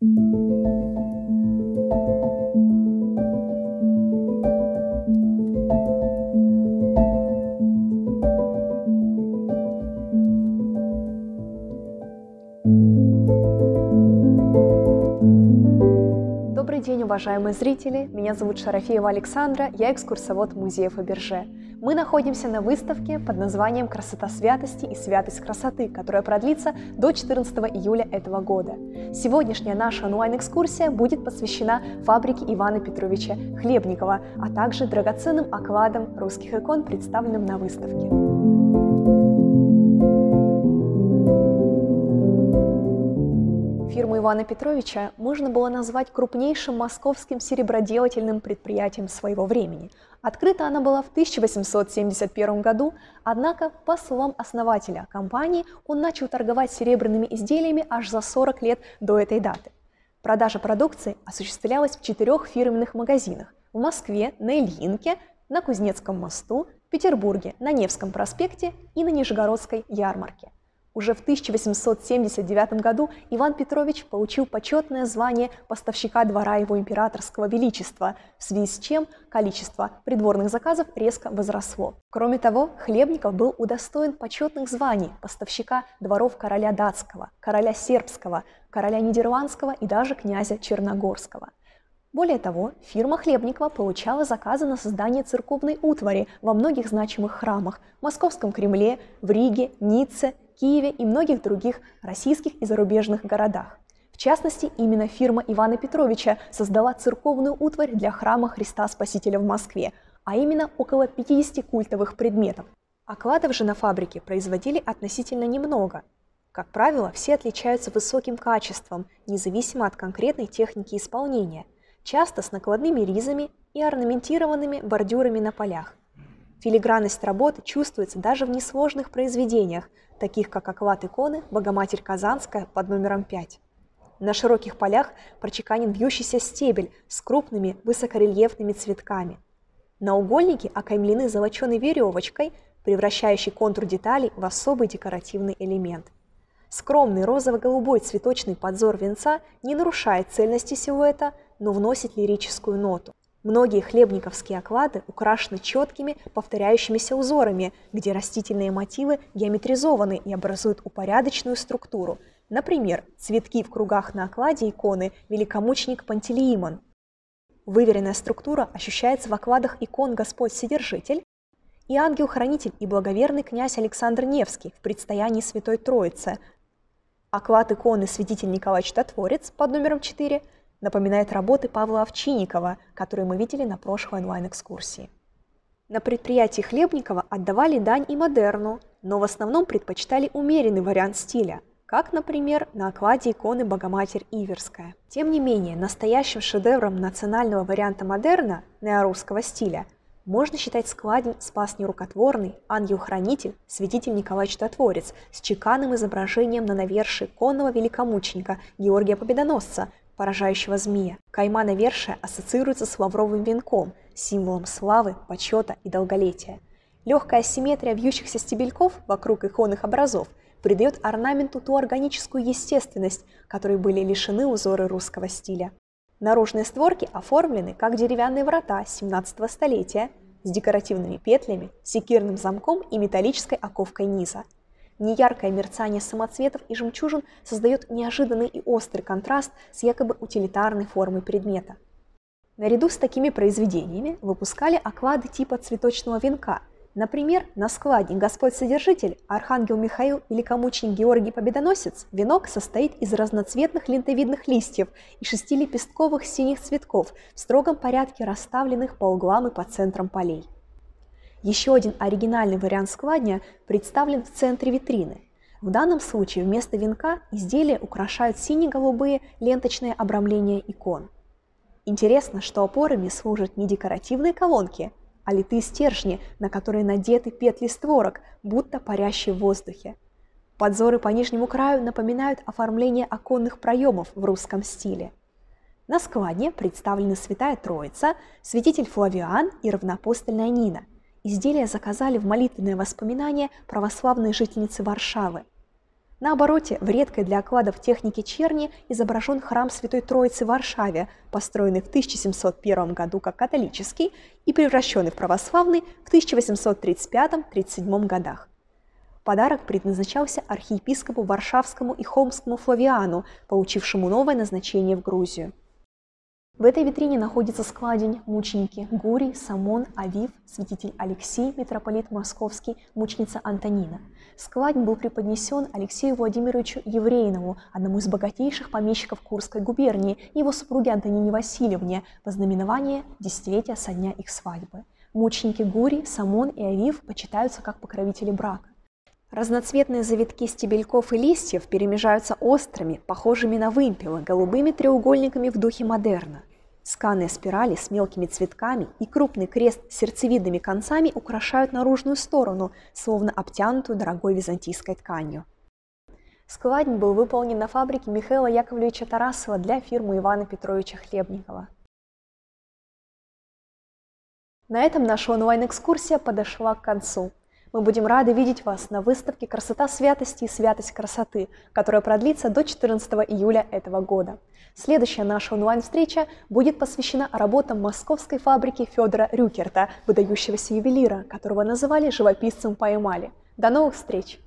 Добрый день, уважаемые зрители! Меня зовут Шарафеева Александра, я экскурсовод музея Фаберже. Мы находимся на выставке под названием «Красота святости и святость красоты», которая продлится до 14 июля этого года. Сегодняшняя наша онлайн-экскурсия будет посвящена фабрике Ивана Петровича Хлебникова, а также драгоценным окладам русских икон, представленным на выставке. Фирму Ивана Петровича можно было назвать крупнейшим московским сереброделательным предприятием своего времени. Открыта она была в 1871 году, однако, по словам основателя компании, он начал торговать серебряными изделиями аж за 40 лет до этой даты. Продажа продукции осуществлялась в четырех фирменных магазинах – в Москве, на Ильинке, на Кузнецком мосту, в Петербурге, на Невском проспекте и на Нижегородской ярмарке. Уже в 1879 году Иван Петрович получил почетное звание поставщика двора его императорского величества, в связи с чем количество придворных заказов резко возросло. Кроме того, Хлебников был удостоен почетных званий поставщика дворов короля датского, короля сербского, короля нидерландского и даже князя Черногорского. Более того, фирма Хлебникова получала заказы на создание церковной утвари во многих значимых храмах – в Московском Кремле, в Риге, Ницце Киеве и многих других российских и зарубежных городах. В частности, именно фирма Ивана Петровича создала церковную утварь для храма Христа Спасителя в Москве, а именно около 50 культовых предметов. Окладов же на фабрике производили относительно немного. Как правило, все отличаются высоким качеством, независимо от конкретной техники исполнения, часто с накладными ризами и орнаментированными бордюрами на полях. Филигранность работы чувствуется даже в несложных произведениях, таких как оклад иконы «Богоматерь Казанская» под номером 5. На широких полях прочеканен вьющийся стебель с крупными высокорельефными цветками. Наугольники окаймлены золоченой веревочкой, превращающей контур деталей в особый декоративный элемент. Скромный розово-голубой цветочный подзор венца не нарушает цельности силуэта, но вносит лирическую ноту. Многие хлебниковские оклады украшены четкими повторяющимися узорами, где растительные мотивы геометризованы и образуют упорядоченную структуру. Например, цветки в кругах на окладе иконы «Великомученик Пантелеимон». Выверенная структура ощущается в окладах икон Господь Содержитель и ангел-хранитель и благоверный князь Александр Невский в предстоянии Святой Троицы. Оклад иконы Святитель Николай Чудотворец под номером 4 – напоминает работы Павла Овчинникова, которые мы видели на прошлой онлайн-экскурсии. На предприятии Хлебникова отдавали дань и модерну, но в основном предпочитали умеренный вариант стиля, как, например, на окладе иконы Богоматерь Иверская. Тем не менее, настоящим шедевром национального варианта модерна, неорусского стиля, можно считать складень «Спас нерукотворный», «Ангел-хранитель», «Святитель Николай Чудотворец» с чеканным изображением на навершии конного великомученика Георгия Победоносца, поражающего змея. Кайма навершия ассоциируется с лавровым венком, символом славы, почета и долголетия. Легкая симметрия вьющихся стебельков вокруг иконных образов придает орнаменту ту органическую естественность, которой были лишены узоры русского стиля. Наружные створки оформлены как деревянные врата 17 столетия с декоративными петлями, секирным замком и металлической оковкой низа – Неяркое мерцание самоцветов и жемчужин создает неожиданный и острый контраст с якобы утилитарной формой предмета. Наряду с такими произведениями выпускали оклады типа цветочного венка. Например, на складе «Господь Содержитель», «Архангел Михаил» «Великомученик Георгий Победоносец» венок состоит из разноцветных лентовидных листьев и шести лепестковых синих цветков в строгом порядке расставленных по углам и по центрам полей. Еще один оригинальный вариант складня представлен в центре витрины. В данном случае вместо венка изделия украшают сине-голубые ленточные обрамления икон. Интересно, что опорами служат не декоративные колонки, а литые стержни, на которые надеты петли створок, будто парящие в воздухе. Подзоры по нижнему краю напоминают оформление оконных проемов в русском стиле. На складне представлены Святая Троица, святитель Флавиан и равнопостольная Нина – Изделия заказали в молитвенное воспоминание православной жительницы Варшавы. На обороте, в редкой для окладов технике черни, изображен храм Святой Троицы в Варшаве, построенный в 1701 году как католический и превращенный в православный в 1835-37 годах. Подарок предназначался архиепископу Варшавскому и Холмскому Флавиану, получившему новое назначение в Грузию. В этой витрине находится складень мученики Гурий, Самон, Авив, святитель Алексей, митрополит Московский, мученица Антонина. Складень был преподнесен Алексею Владимировичу Еврейнову, одному из богатейших помещиков Курской губернии, и его супруге Антонине Васильевне, во знаменование десятилетия со дня их свадьбы. Мученики Гурий, Самон и Авив почитаются как покровители брака. Разноцветные завитки стебельков и листьев перемежаются острыми, похожими на вымпелы, голубыми треугольниками в духе модерна. Сканные спирали с мелкими цветками и крупный крест с сердцевидными концами украшают наружную сторону, словно обтянутую дорогой византийской тканью. Складень был выполнен на фабрике Михаила Яковлевича Тарасова для фирмы Ивана Петровича Хлебникова. На этом наша онлайн-экскурсия подошла к концу. Мы будем рады видеть вас на выставке «Красота святости и святость красоты», которая продлится до 14 июля этого года. Следующая наша онлайн-встреча будет посвящена работам московской фабрики Федора Рюкерта, выдающегося ювелира, которого называли живописцем по эмали. До новых встреч!